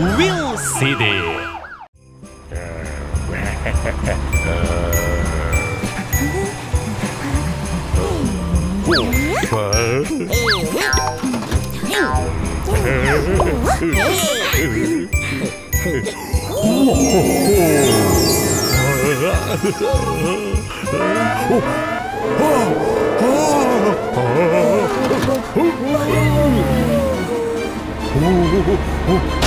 Will City.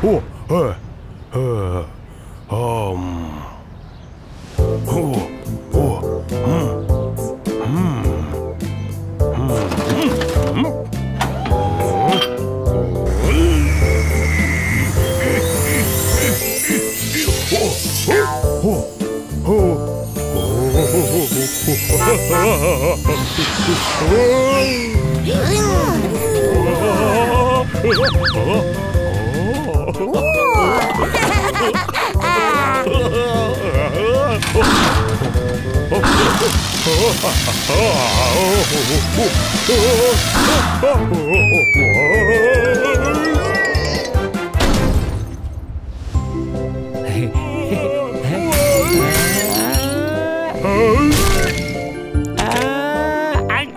おはいはあうん。おおうんあ anh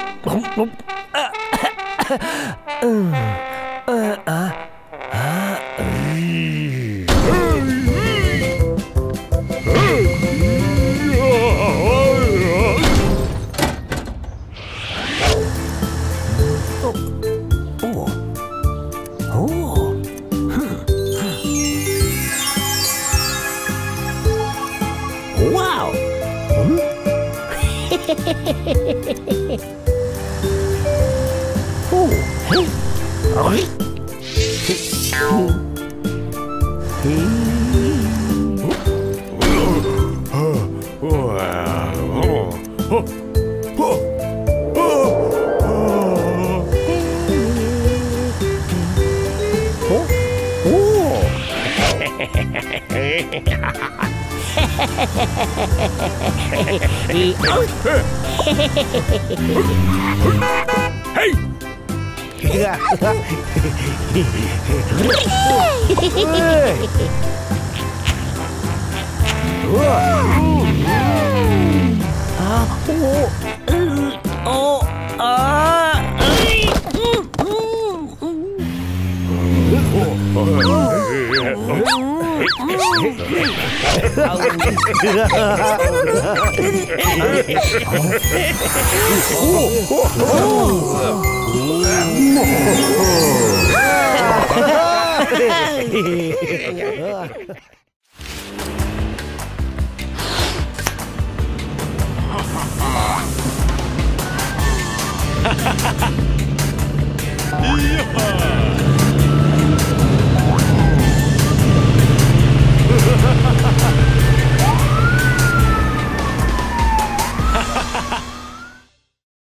嘿嘿嘿嘿嘿嘿嘿！吼嘿吼嘿嘿！吼吼吼！吼吼！吼吼！吼吼！嘿嘿嘿嘿嘿嘿！Oh, 오!